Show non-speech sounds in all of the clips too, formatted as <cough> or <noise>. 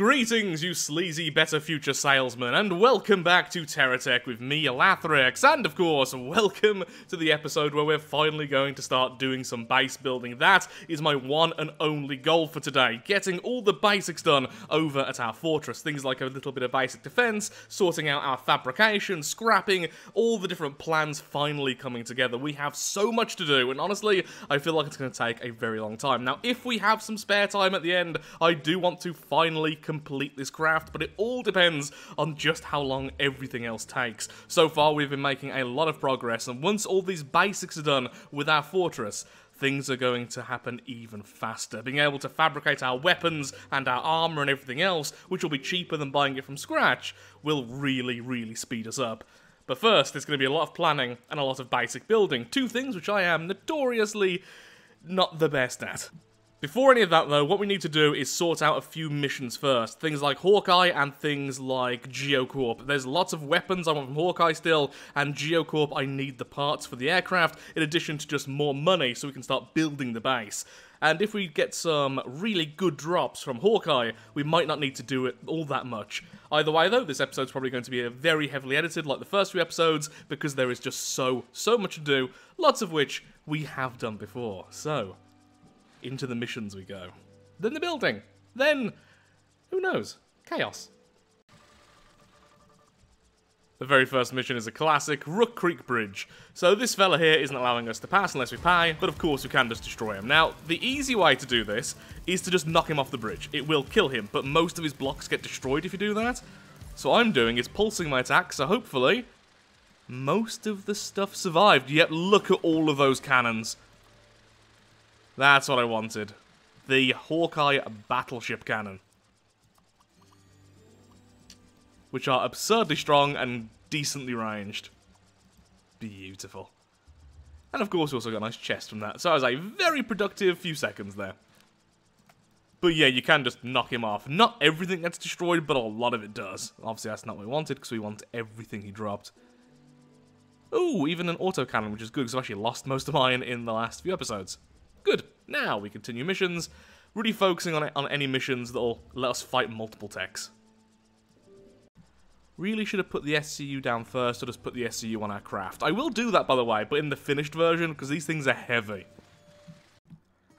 Greetings, you sleazy Better Future salesman, and welcome back to TerraTech with me, Lathrix, and of course, welcome to the episode where we're finally going to start doing some base building. That is my one and only goal for today, getting all the basics done over at our fortress. Things like a little bit of basic defense, sorting out our fabrication, scrapping, all the different plans finally coming together. We have so much to do, and honestly, I feel like it's going to take a very long time. Now, if we have some spare time at the end, I do want to finally complete this craft, but it all depends on just how long everything else takes. So far, we've been making a lot of progress, and once all these basics are done with our fortress, things are going to happen even faster. Being able to fabricate our weapons and our armor and everything else, which will be cheaper than buying it from scratch, will really, really speed us up. But first, there's going to be a lot of planning and a lot of basic building, two things which I am notoriously not the best at. Before any of that, though, what we need to do is sort out a few missions first. Things like Hawkeye and things like Geocorp. There's lots of weapons I want from Hawkeye still, and Geocorp I need the parts for the aircraft, in addition to just more money so we can start building the base. And if we get some really good drops from Hawkeye, we might not need to do it all that much. Either way, though, this episode's probably going to be very heavily edited, like the first few episodes, because there is just so, so much to do, lots of which we have done before. So, into the missions we go. Then the building. Then, who knows? Chaos. The very first mission is a classic Rook Creek Bridge. So this fella here isn't allowing us to pass unless we pay, but of course we can just destroy him. Now, the easy way to do this is to just knock him off the bridge. It will kill him, but most of his blocks get destroyed if you do that. So what I'm doing is pulsing my attack, so hopefully most of the stuff survived. Yet look at all of those cannons. That's what I wanted. The Hawkeye Battleship Cannon. Which are absurdly strong and decently ranged. Beautiful. And of course we also got a nice chest from that. So I was a very productive few seconds there. But yeah, you can just knock him off. Not everything gets destroyed, but a lot of it does. Obviously that's not what we wanted, because we want everything he dropped. Ooh, even an autocannon, which is good, because I've actually lost most of mine in the last few episodes. Good. Now we continue missions, really focusing on, on any missions that'll let us fight multiple techs. Really should have put the SCU down first or just put the SCU on our craft. I will do that, by the way, but in the finished version, because these things are heavy.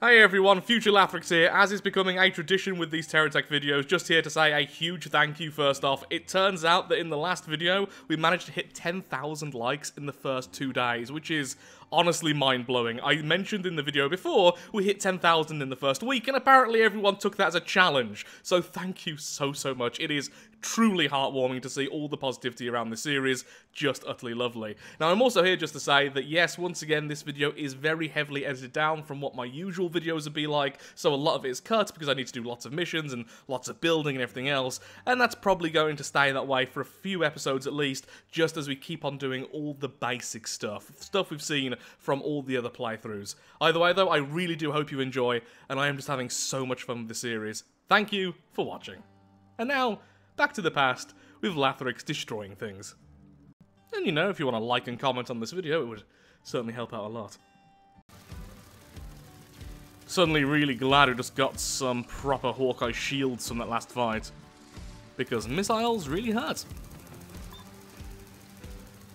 Hey everyone, Future Lathrix here. As is becoming a tradition with these TerraTech videos, just here to say a huge thank you first off. It turns out that in the last video, we managed to hit 10,000 likes in the first two days, which is honestly mind-blowing. I mentioned in the video before, we hit 10,000 in the first week, and apparently everyone took that as a challenge. So thank you so, so much. It is truly heartwarming to see all the positivity around the series. Just utterly lovely. Now, I'm also here just to say that, yes, once again, this video is very heavily edited down from what my usual videos would be like, so a lot of it is cut because I need to do lots of missions and lots of building and everything else, and that's probably going to stay that way for a few episodes at least, just as we keep on doing all the basic stuff, stuff we've seen from all the other playthroughs. Either way, though, I really do hope you enjoy, and I am just having so much fun with the series. Thank you for watching. And now, back to the past, with Lathrix destroying things. And you know, if you want to like and comment on this video, it would certainly help out a lot. Suddenly really glad we just got some proper Hawkeye shields from that last fight. Because missiles really hurt.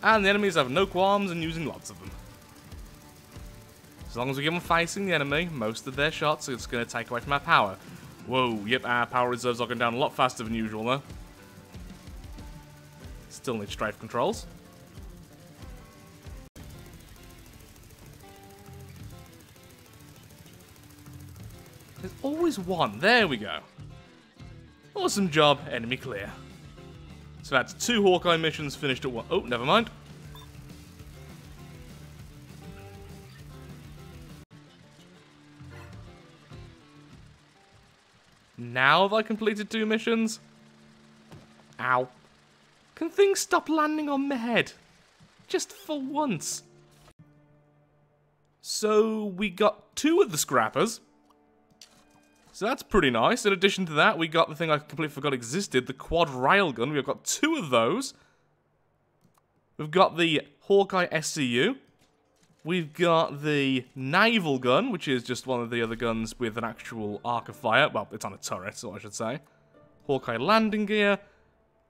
And the enemies have no qualms in using lots of them. As long as we keep them facing the enemy, most of their shots are just going to take away from our power. Whoa, yep, our power reserves are going down a lot faster than usual though. Still need strafe controls. There's always one. There we go. Awesome job, enemy clear. So that's two Hawkeye missions finished at one. Oh, never mind. Now have I completed two missions? Ow. Can things stop landing on my head? Just for once. So we got two of the scrappers. So that's pretty nice. In addition to that, we got the thing I completely forgot existed, the quad railgun. We've got two of those. We've got the Hawkeye SCU. We've got the naval gun, which is just one of the other guns with an actual arc of fire. Well, it's on a turret, so I should say. Hawkeye landing gear.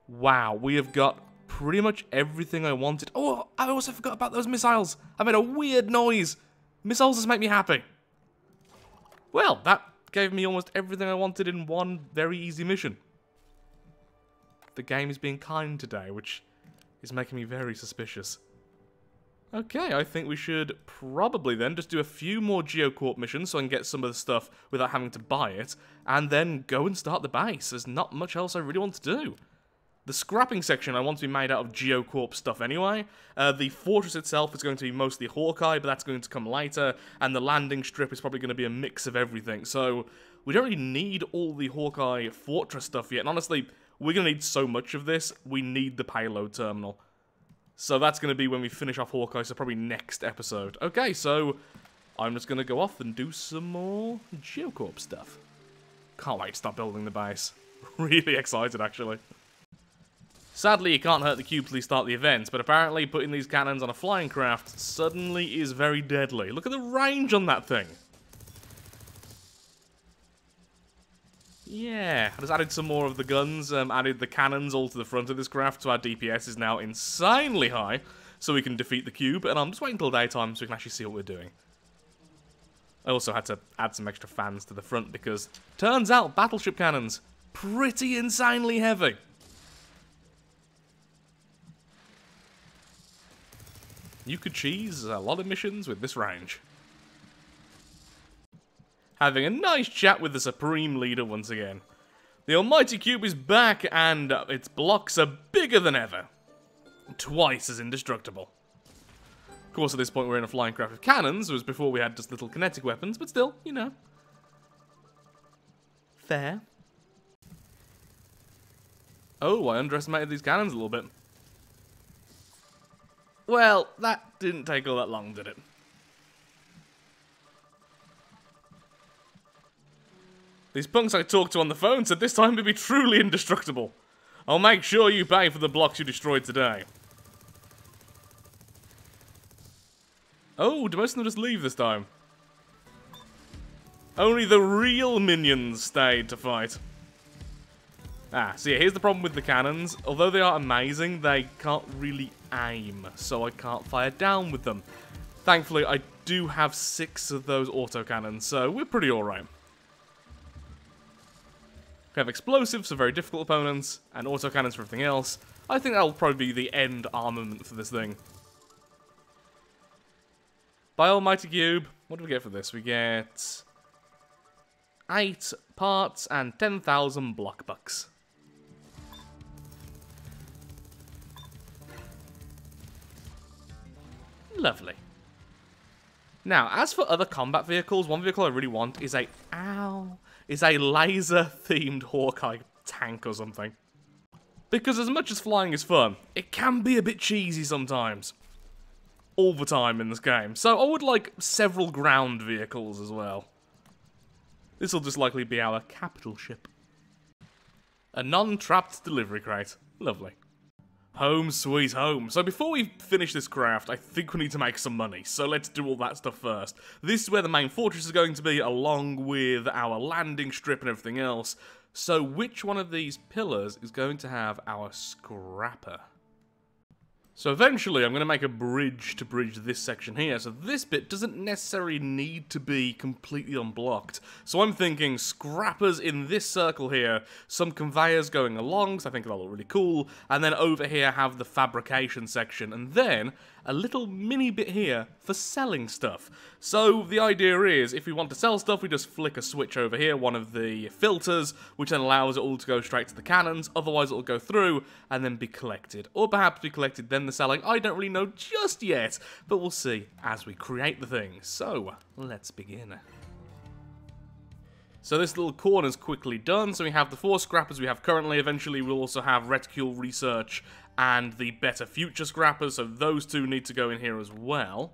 Wow, we have got pretty much everything I wanted. Oh, I also forgot about those missiles. I made a weird noise. Missiles just make me happy. Well, that gave me almost everything I wanted in one very easy mission. The game is being kind today, which is making me very suspicious. Okay, I think we should probably then just do a few more Geocorp missions so I can get some of the stuff without having to buy it, and then go and start the base. There's not much else I really want to do. The scrapping section I want to be made out of Geocorp stuff anyway. Uh, the fortress itself is going to be mostly Hawkeye, but that's going to come later. And the landing strip is probably going to be a mix of everything. So we don't really need all the Hawkeye fortress stuff yet. And honestly, we're going to need so much of this. We need the payload terminal. So that's going to be when we finish off Hawkeye, so probably next episode. Okay, so I'm just going to go off and do some more Geocorp stuff. Can't wait to start building the base. <laughs> really excited, actually. Sadly, you can't hurt the cube till you start the event, but apparently putting these cannons on a flying craft suddenly is very deadly. Look at the range on that thing. Yeah, I just added some more of the guns, um, added the cannons all to the front of this craft, so our DPS is now insanely high, so we can defeat the cube, and I'm just waiting until daytime so we can actually see what we're doing. I also had to add some extra fans to the front because, turns out, battleship cannons, pretty insanely heavy. You could cheese a lot of missions with this range. Having a nice chat with the Supreme Leader once again. The Almighty Cube is back and its blocks are bigger than ever. Twice as indestructible. Of course, at this point we're in a flying craft with cannons, whereas before we had just little kinetic weapons, but still, you know. Fair. Oh, I underestimated these cannons a little bit. Well, that didn't take all that long, did it? These punks I talked to on the phone said this time would be truly indestructible. I'll make sure you pay for the blocks you destroyed today. Oh, do most of them just leave this time? Only the real minions stayed to fight. Ah, so yeah, here's the problem with the cannons. Although they are amazing, they can't really aim, so I can't fire down with them. Thankfully, I do have six of those autocannons, so we're pretty alright. We have explosives for very difficult opponents, and autocannons for everything else. I think that'll probably be the end armament for this thing. By Almighty Cube, what do we get for this? We get... 8 parts and 10,000 block bucks. Lovely. Now, as for other combat vehicles, one vehicle I really want is a... Ow! Is a laser-themed Hawkeye tank or something. Because as much as flying is fun, it can be a bit cheesy sometimes. All the time in this game. So I would like several ground vehicles as well. This will just likely be our capital ship. A non-trapped delivery crate. Lovely. Home sweet home. So before we finish this craft, I think we need to make some money. So let's do all that stuff first. This is where the main fortress is going to be, along with our landing strip and everything else. So which one of these pillars is going to have our scrapper? So eventually I'm going to make a bridge to bridge this section here, so this bit doesn't necessarily need to be completely unblocked. So I'm thinking scrappers in this circle here, some conveyors going along, so I think that'll look really cool, and then over here have the fabrication section, and then a little mini bit here for selling stuff. So the idea is, if we want to sell stuff, we just flick a switch over here, one of the filters, which then allows it all to go straight to the cannons, otherwise it'll go through and then be collected. Or perhaps be collected, then the selling, I don't really know just yet, but we'll see as we create the thing. So, let's begin. So this little corner is quickly done, so we have the four scrappers we have currently, eventually we'll also have reticule research and the better future scrappers, so those two need to go in here as well.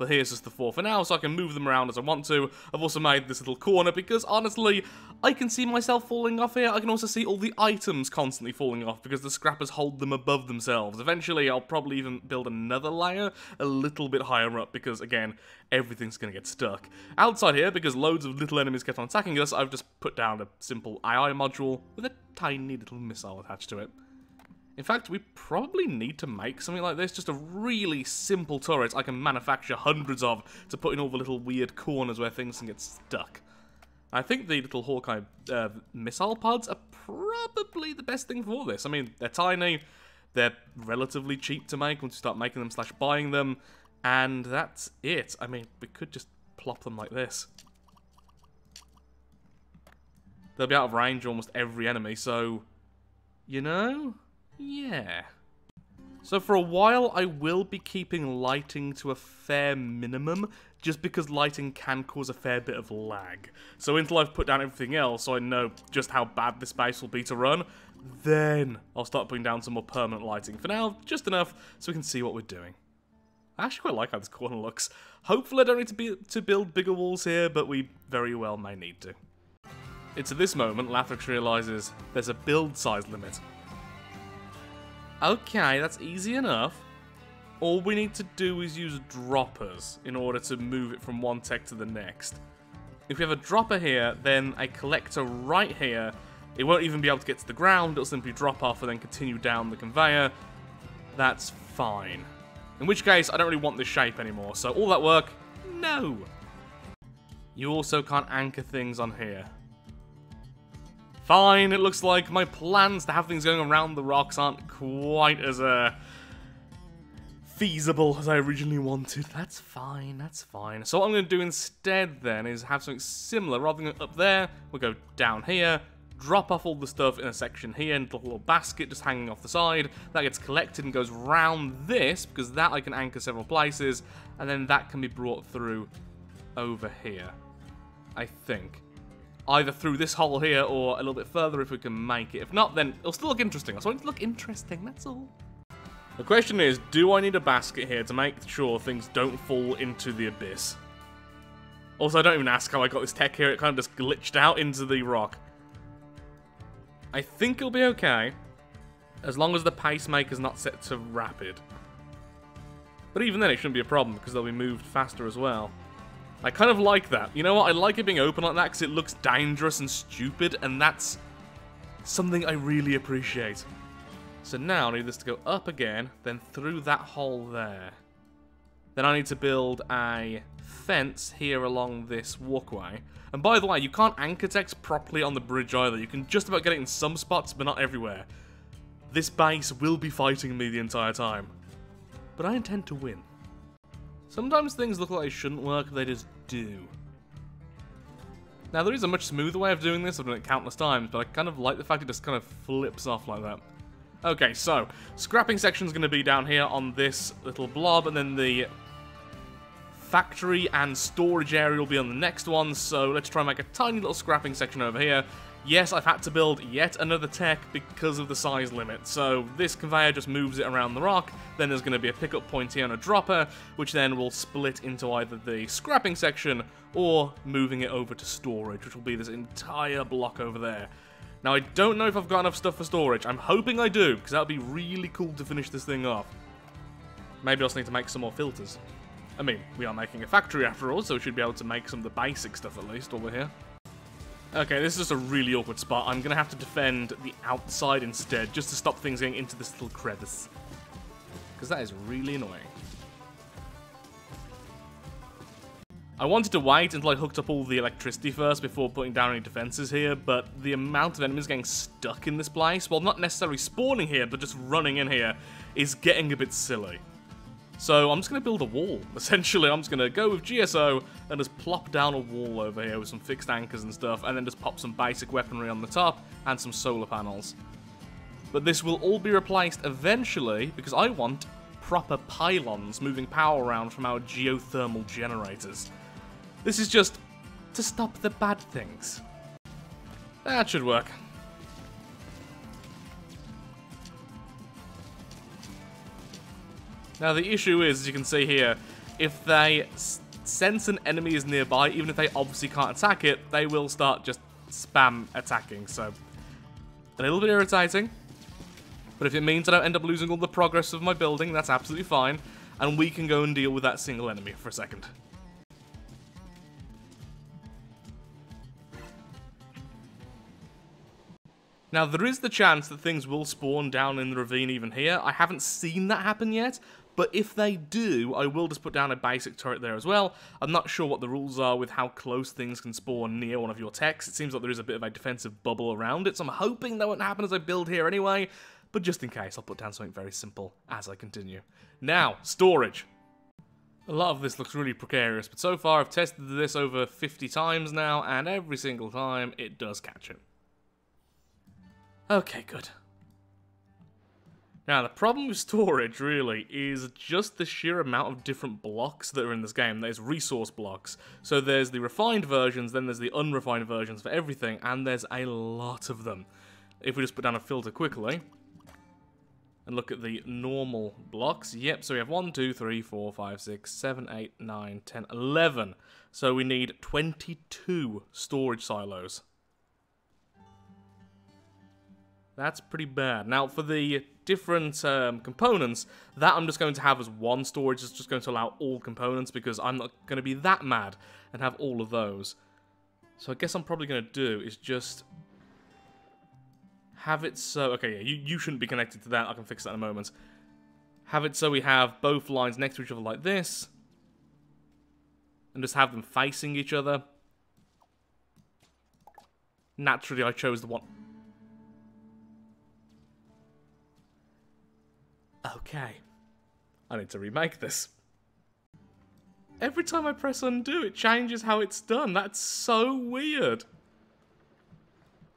but here's just the four for now, so I can move them around as I want to. I've also made this little corner because, honestly, I can see myself falling off here. I can also see all the items constantly falling off because the scrappers hold them above themselves. Eventually, I'll probably even build another layer a little bit higher up because, again, everything's going to get stuck. Outside here, because loads of little enemies kept on attacking us, I've just put down a simple AI module with a tiny little missile attached to it. In fact, we probably need to make something like this, just a really simple turret I can manufacture hundreds of to put in all the little weird corners where things can get stuck. I think the little Hawkeye uh, missile pods are probably the best thing for this. I mean, they're tiny, they're relatively cheap to make once you start making them slash buying them, and that's it. I mean, we could just plop them like this. They'll be out of range almost every enemy, so, you know... Yeah. So for a while, I will be keeping lighting to a fair minimum, just because lighting can cause a fair bit of lag. So until I've put down everything else, so I know just how bad this base will be to run, then I'll start putting down some more permanent lighting. For now, just enough so we can see what we're doing. I actually quite like how this corner looks. Hopefully I don't need to, be, to build bigger walls here, but we very well may need to. It's at this moment Lathrix realises there's a build size limit. Okay, that's easy enough. All we need to do is use droppers in order to move it from one tech to the next. If we have a dropper here, then a collector right here, it won't even be able to get to the ground, it'll simply drop off and then continue down the conveyor. That's fine. In which case, I don't really want this shape anymore, so all that work, no. You also can't anchor things on here. Fine, it looks like my plans to have things going around the rocks aren't quite as, uh, feasible as I originally wanted. That's fine, that's fine. So what I'm going to do instead then is have something similar. Rather than up there, we'll go down here, drop off all the stuff in a section here into a little basket just hanging off the side. That gets collected and goes round this, because that I can anchor several places, and then that can be brought through over here. I think either through this hole here or a little bit further if we can make it. If not, then it'll still look interesting. I just want it to look interesting, that's all. The question is, do I need a basket here to make sure things don't fall into the abyss? Also, I don't even ask how I got this tech here. It kind of just glitched out into the rock. I think it'll be okay, as long as the pacemaker's not set to rapid. But even then, it shouldn't be a problem, because they'll be moved faster as well. I kind of like that. You know what? I like it being open like that because it looks dangerous and stupid, and that's something I really appreciate. So now I need this to go up again, then through that hole there. Then I need to build a fence here along this walkway. And by the way, you can't anchor techs properly on the bridge either. You can just about get it in some spots, but not everywhere. This base will be fighting me the entire time. But I intend to win. Sometimes things look like they shouldn't work, they just do. Now, there is a much smoother way of doing this, I've done it countless times, but I kind of like the fact it just kind of flips off like that. Okay, so, scrapping section is going to be down here on this little blob, and then the factory and storage area will be on the next one, so let's try and make a tiny little scrapping section over here. Yes, I've had to build yet another tech because of the size limit, so this conveyor just moves it around the rock, then there's going to be a pickup point here and a dropper, which then will split into either the scrapping section or moving it over to storage, which will be this entire block over there. Now, I don't know if I've got enough stuff for storage. I'm hoping I do, because that would be really cool to finish this thing off. Maybe I also need to make some more filters. I mean, we are making a factory after all, so we should be able to make some of the basic stuff at least over here. Okay, this is just a really awkward spot. I'm to have to defend the outside instead, just to stop things getting into this little crevice. Because that is really annoying. I wanted to wait until I hooked up all the electricity first before putting down any defenses here, but the amount of enemies getting stuck in this place, while not necessarily spawning here, but just running in here, is getting a bit silly. So I'm just going to build a wall. <laughs> Essentially, I'm just going to go with GSO and just plop down a wall over here with some fixed anchors and stuff, and then just pop some basic weaponry on the top and some solar panels. But this will all be replaced eventually because I want proper pylons moving power around from our geothermal generators. This is just to stop the bad things. That should work. Now the issue is, as you can see here, if they sense an enemy is nearby, even if they obviously can't attack it, they will start just spam attacking. So, a little bit irritating. But if it means I don't end up losing all the progress of my building, that's absolutely fine. And we can go and deal with that single enemy for a second. Now, there is the chance that things will spawn down in the ravine even here. I haven't seen that happen yet, but if they do, I will just put down a basic turret there as well. I'm not sure what the rules are with how close things can spawn near one of your techs. It seems like there is a bit of a defensive bubble around it, so I'm hoping that won't happen as I build here anyway. But just in case, I'll put down something very simple as I continue. Now, storage. A lot of this looks really precarious, but so far I've tested this over 50 times now, and every single time it does catch it. Okay, good. Now, the problem with storage, really, is just the sheer amount of different blocks that are in this game. There's resource blocks. So there's the refined versions, then there's the unrefined versions for everything, and there's a lot of them. If we just put down a filter quickly, and look at the normal blocks. Yep, so we have 1, 2, 3, 4, 5, 6, 7, 8, 9, 10, 11. So we need 22 storage silos. That's pretty bad. Now, for the different um, components, that I'm just going to have as one storage. It's just going to allow all components because I'm not going to be that mad and have all of those. So I guess I'm probably going to do is just have it so... Okay, yeah, you, you shouldn't be connected to that. I can fix that in a moment. Have it so we have both lines next to each other like this. And just have them facing each other. Naturally, I chose the one... Okay. I need to remake this. Every time I press undo, it changes how it's done. That's so weird.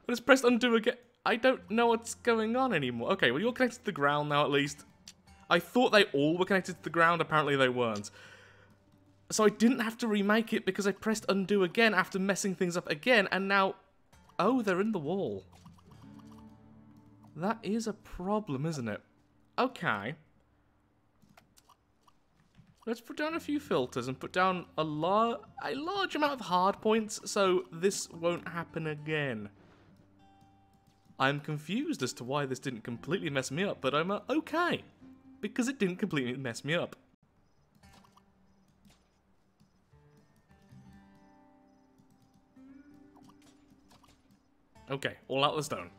I just pressed undo again. I don't know what's going on anymore. Okay, well, you're connected to the ground now, at least. I thought they all were connected to the ground. Apparently, they weren't. So I didn't have to remake it because I pressed undo again after messing things up again, and now... Oh, they're in the wall. That is a problem, isn't it? Okay. Let's put down a few filters and put down a, lar a large amount of hard points so this won't happen again. I'm confused as to why this didn't completely mess me up, but I'm uh, okay. Because it didn't completely mess me up. Okay, all out the stone.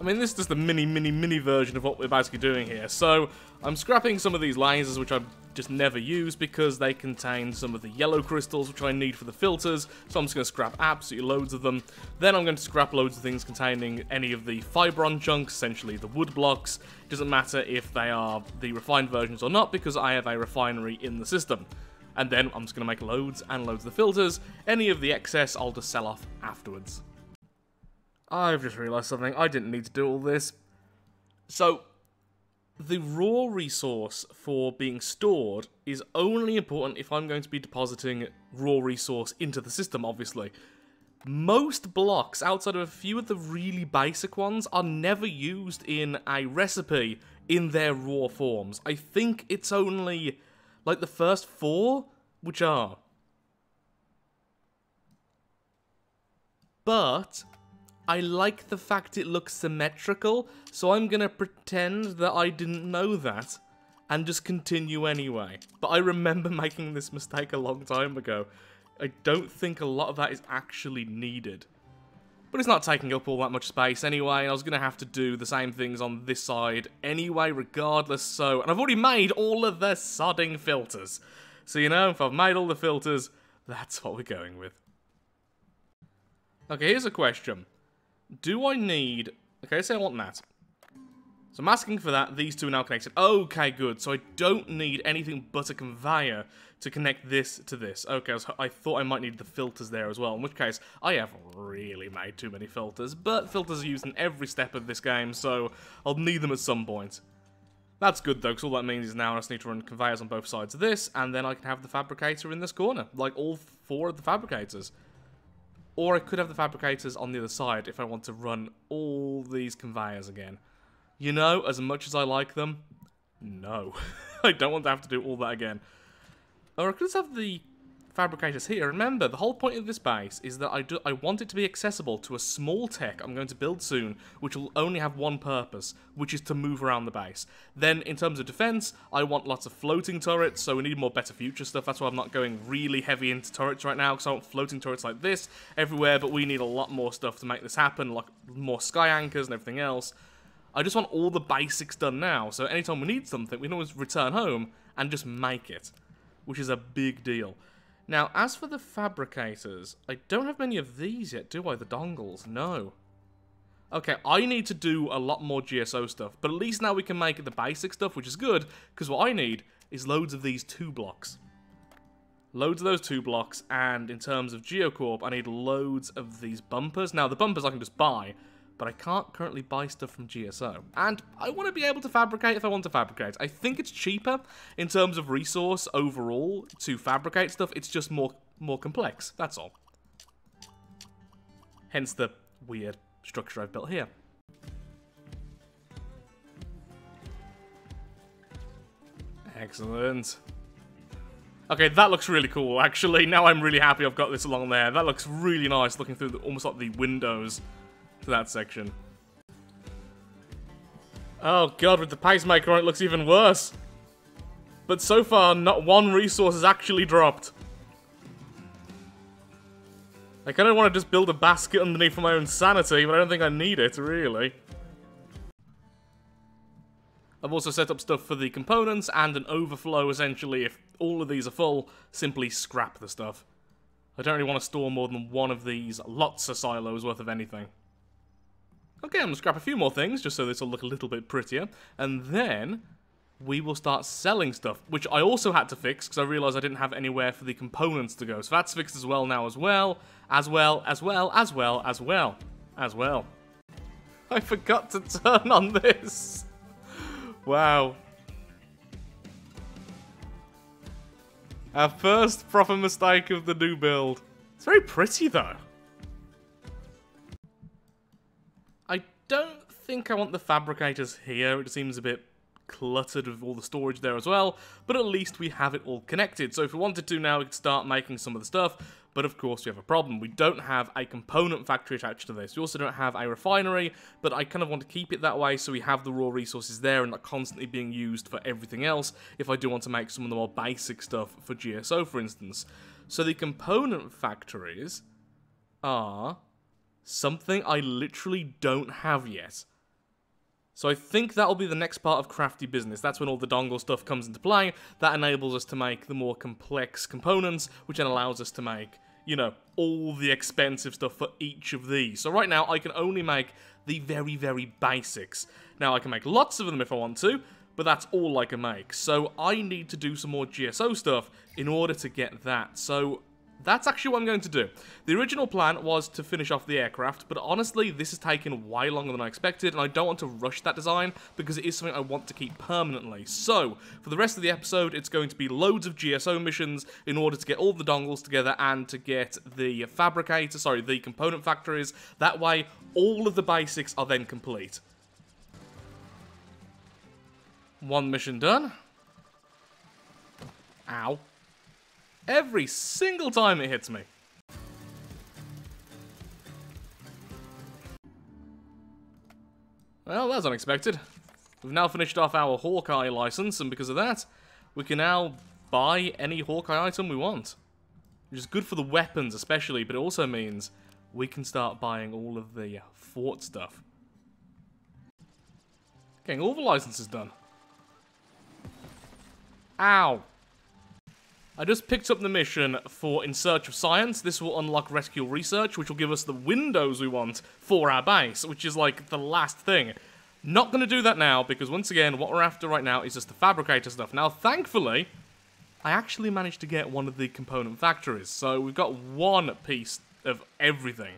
I mean, this is just a mini, mini, mini version of what we're basically doing here. So, I'm scrapping some of these lasers, which I've just never use because they contain some of the yellow crystals, which I need for the filters. So I'm just going to scrap absolutely loads of them. Then I'm going to scrap loads of things containing any of the Fibron chunks, essentially the wood blocks. It doesn't matter if they are the refined versions or not, because I have a refinery in the system. And then I'm just going to make loads and loads of the filters. Any of the excess I'll just sell off afterwards. I've just realised something. I didn't need to do all this. So, the raw resource for being stored is only important if I'm going to be depositing raw resource into the system, obviously. Most blocks, outside of a few of the really basic ones, are never used in a recipe in their raw forms. I think it's only, like, the first four, which are. But I like the fact it looks symmetrical, so I'm gonna pretend that I didn't know that and just continue anyway. But I remember <laughs> making this mistake a long time ago. I don't think a lot of that is actually needed. But it's not taking up all that much space anyway, I was going to have to do the same things on this side anyway, regardless, so... And I've already made all of the sodding filters. So, you know, if I've made all the filters, that's what we're going with. Okay, here's a question do I need... Okay, say I want that. So I'm asking for that. These two are now connected. Okay, good. So I don't need anything but a conveyor to connect this to this. Okay, I thought I might need the filters there as well, in which case I have really made too many filters, but filters are used in every step of this game, so I'll need them at some point. That's good though, because all that means is now I just need to run conveyors on both sides of this, and then I can have the fabricator in this corner, like all four of the fabricators. Or I could have the fabricators on the other side if I want to run all these conveyors again. You know, as much as I like them, no. <laughs> I don't want to have to do all that again. Or I could just have the fabricators here. Remember, the whole point of this base is that I, do, I want it to be accessible to a small tech I'm going to build soon, which will only have one purpose, which is to move around the base. Then, in terms of defense, I want lots of floating turrets, so we need more better future stuff. That's why I'm not going really heavy into turrets right now, because I want floating turrets like this everywhere, but we need a lot more stuff to make this happen, like more sky anchors and everything else. I just want all the basics done now, so anytime we need something, we can always return home and just make it, which is a big deal. Now, as for the fabricators, I don't have many of these yet, do I? The dongles? No. Okay, I need to do a lot more GSO stuff, but at least now we can make the basic stuff, which is good, because what I need is loads of these two blocks. Loads of those two blocks, and in terms of Geocorp, I need loads of these bumpers. Now, the bumpers I can just buy, but I can't currently buy stuff from GSO. And I want to be able to fabricate if I want to fabricate. I think it's cheaper in terms of resource overall to fabricate stuff. It's just more more complex, that's all. Hence the weird structure I've built here. Excellent. Okay, that looks really cool, actually. Now I'm really happy I've got this along there. That looks really nice, looking through the, almost like the windows to that section. Oh god, with the pacemaker on it looks even worse. But so far, not one resource has actually dropped. I kind of want to just build a basket underneath for my own sanity, but I don't think I need it, really. I've also set up stuff for the components and an overflow, essentially. If all of these are full, simply scrap the stuff. I don't really want to store more than one of these lots of silos worth of anything. Okay, I'm going to scrap a few more things, just so this will look a little bit prettier. And then we will start selling stuff, which I also had to fix, because I realised I didn't have anywhere for the components to go. So that's fixed as well now as well, as well, as well, as well, as well, as well. I forgot to turn on this. Wow. Our first proper mistake of the new build. It's very pretty, though. Don't think I want the fabricators here. It seems a bit cluttered with all the storage there as well, but at least we have it all connected. So if we wanted to now, we could start making some of the stuff, but of course we have a problem. We don't have a component factory attached to this. We also don't have a refinery, but I kind of want to keep it that way so we have the raw resources there and not constantly being used for everything else if I do want to make some of the more basic stuff for GSO, for instance. So the component factories are Something I literally don't have yet. So I think that'll be the next part of Crafty Business. That's when all the dongle stuff comes into play. That enables us to make the more complex components, which then allows us to make, you know, all the expensive stuff for each of these. So right now, I can only make the very, very basics. Now, I can make lots of them if I want to, but that's all I can make. So I need to do some more GSO stuff in order to get that. So that's actually what I'm going to do. The original plan was to finish off the aircraft, but honestly, this has taken way longer than I expected, and I don't want to rush that design, because it is something I want to keep permanently. So, for the rest of the episode, it's going to be loads of GSO missions in order to get all the dongles together and to get the fabricator, sorry, the component factories. That way, all of the basics are then complete. One mission done. Ow every single time it hits me. Well, that's unexpected. We've now finished off our Hawkeye license, and because of that, we can now buy any Hawkeye item we want. Which is good for the weapons especially, but it also means we can start buying all of the uh, fort stuff. Getting all the licenses done. Ow. I just picked up the mission for In Search of Science. This will unlock Reticule Research, which will give us the windows we want for our base, which is like the last thing. Not going to do that now, because once again, what we're after right now is just the fabricator stuff. Now, thankfully, I actually managed to get one of the component factories, so we've got one piece of everything.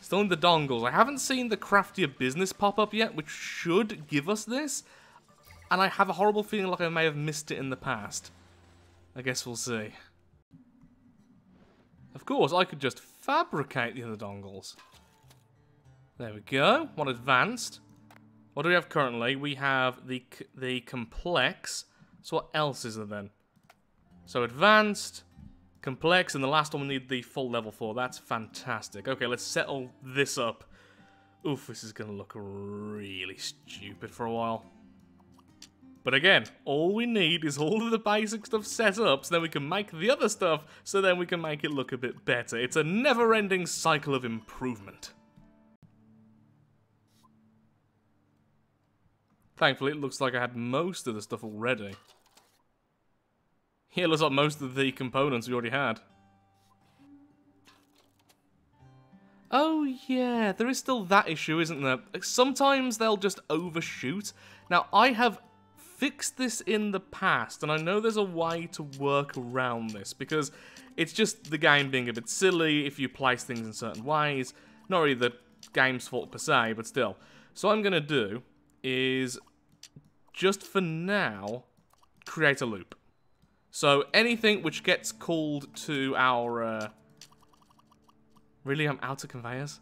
Still in the dongles. I haven't seen the craftier business pop up yet, which should give us this. And I have a horrible feeling like I may have missed it in the past. I guess we'll see. Of course, I could just fabricate the other dongles. There we go. One advanced. What do we have currently? We have the the complex. So what else is there then? So advanced, complex, and the last one we need the full level for. That's fantastic. Okay, let's settle this up. Oof, this is going to look really stupid for a while. But again, all we need is all of the basic stuff set up so then we can make the other stuff so then we can make it look a bit better. It's a never-ending cycle of improvement. Thankfully, it looks like I had most of the stuff already. Here looks like most of the components we already had. Oh yeah, there is still that issue, isn't there? Sometimes they'll just overshoot. Now, I have fixed this in the past, and I know there's a way to work around this, because it's just the game being a bit silly if you place things in certain ways. Not really the game's fault per se, but still. So what I'm going to do is, just for now, create a loop. So anything which gets called to our... Uh, really, I'm out of conveyors?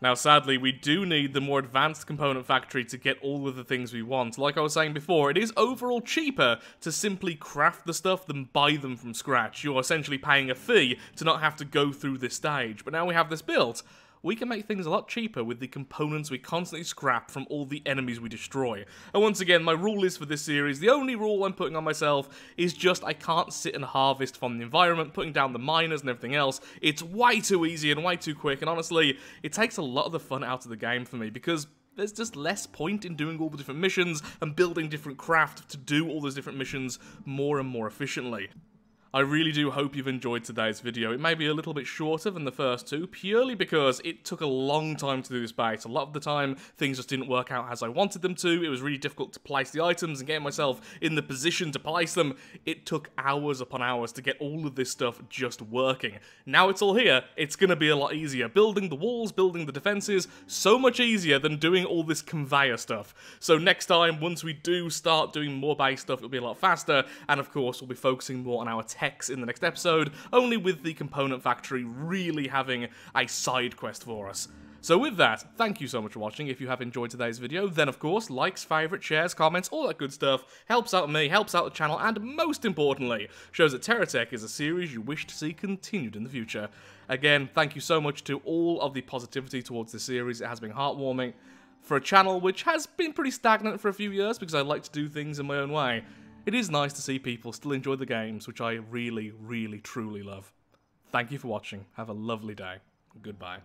Now, sadly, we do need the more advanced component factory to get all of the things we want. Like I was saying before, it is overall cheaper to simply craft the stuff than buy them from scratch. You're essentially paying a fee to not have to go through this stage. But now we have this built, we can make things a lot cheaper with the components we constantly scrap from all the enemies we destroy. And once again, my rule is for this series, the only rule I'm putting on myself is just I can't sit and harvest from the environment, putting down the miners and everything else. It's way too easy and way too quick, and honestly, it takes a lot of the fun out of the game for me, because there's just less point in doing all the different missions and building different craft to do all those different missions more and more efficiently. I really do hope you've enjoyed today's video. It may be a little bit shorter than the first two, purely because it took a long time to do this bait. A lot of the time, things just didn't work out as I wanted them to. It was really difficult to place the items and get myself in the position to place them. It took hours upon hours to get all of this stuff just working. Now it's all here, it's going to be a lot easier. Building the walls, building the defenses, so much easier than doing all this conveyor stuff. So next time, once we do start doing more base stuff, it'll be a lot faster, and of course, we'll be focusing more on our techs in the next episode, only with the Component Factory really having a side quest for us. So with that, thank you so much for watching. If you have enjoyed today's video, then of course, likes, favourites, shares, comments, all that good stuff helps out me, helps out the channel, and most importantly, shows that TerraTech is a series you wish to see continued in the future. Again, thank you so much to all of the positivity towards this series. It has been heartwarming for a channel which has been pretty stagnant for a few years because I like to do things in my own way it is nice to see people still enjoy the games, which I really, really, truly love. Thank you for watching. Have a lovely day. Goodbye.